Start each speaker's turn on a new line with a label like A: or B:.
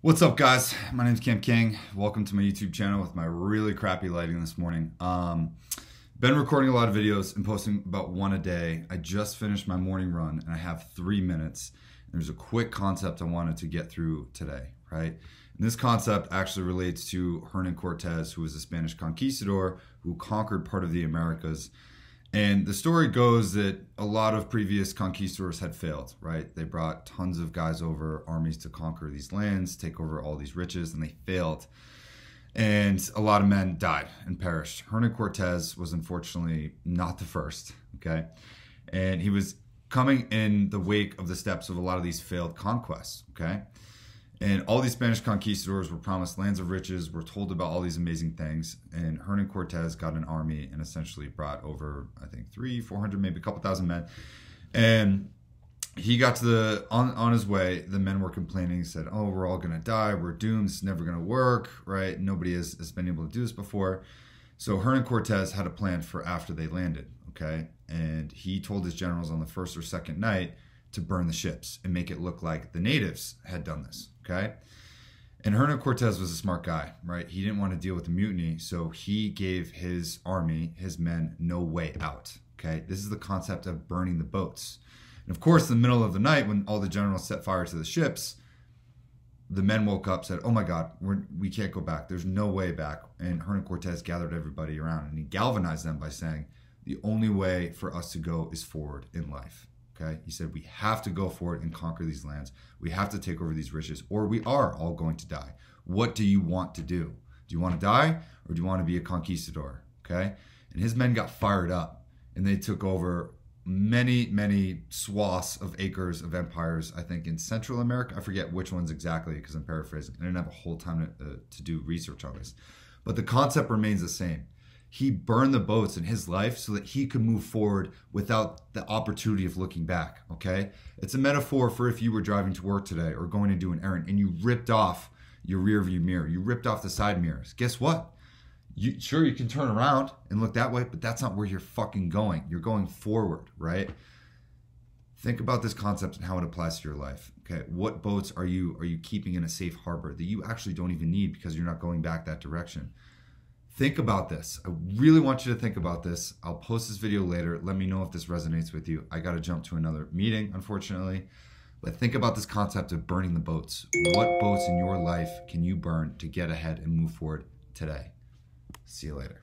A: What's up, guys? My name is Cam King. Welcome to my YouTube channel with my really crappy lighting this morning. Um, been recording a lot of videos and posting about one a day. I just finished my morning run and I have three minutes. There's a quick concept I wanted to get through today, right? And this concept actually relates to Hernan Cortez, who was a Spanish conquistador who conquered part of the Americas and the story goes that a lot of previous conquistadors had failed, right? They brought tons of guys over, armies to conquer these lands, take over all these riches, and they failed. And a lot of men died and perished. Hernan Cortez was unfortunately not the first, okay? And he was coming in the wake of the steps of a lot of these failed conquests, okay? And all these Spanish conquistadors were promised lands of riches, were told about all these amazing things. And Hernan Cortez got an army and essentially brought over, I think, three, 400, maybe a couple thousand men. And he got to the, on, on his way, the men were complaining, said, Oh, we're all going to die. We're doomed. It's never going to work, right? Nobody has, has been able to do this before. So Hernan Cortez had a plan for after they landed, okay? And he told his generals on the first or second night to burn the ships and make it look like the natives had done this, Okay. And Hernan Cortez was a smart guy, right? He didn't want to deal with the mutiny, so he gave his army, his men, no way out. Okay. This is the concept of burning the boats. And of course, in the middle of the night, when all the generals set fire to the ships, the men woke up, said, "Oh my God, we're, we can't go back. There's no way back." And Hernan Cortez gathered everybody around and he galvanized them by saying, "The only way for us to go is forward in life." Okay. He said, we have to go for it and conquer these lands. We have to take over these riches, or we are all going to die. What do you want to do? Do you want to die or do you want to be a conquistador? Okay. And his men got fired up and they took over many, many swaths of acres of empires, I think in Central America. I forget which ones exactly because I'm paraphrasing. I didn't have a whole time to, uh, to do research on this. But the concept remains the same he burned the boats in his life so that he could move forward without the opportunity of looking back. Okay. It's a metaphor for if you were driving to work today or going to do an errand and you ripped off your rear view mirror, you ripped off the side mirrors. Guess what? You, sure, you can turn around and look that way, but that's not where you're fucking going. You're going forward, right? Think about this concept and how it applies to your life. Okay, what boats are you are you keeping in a safe harbor that you actually don't even need because you're not going back that direction? Think about this. I really want you to think about this. I'll post this video later. Let me know if this resonates with you. I got to jump to another meeting, unfortunately. But think about this concept of burning the boats. What boats in your life can you burn to get ahead and move forward today? See you later.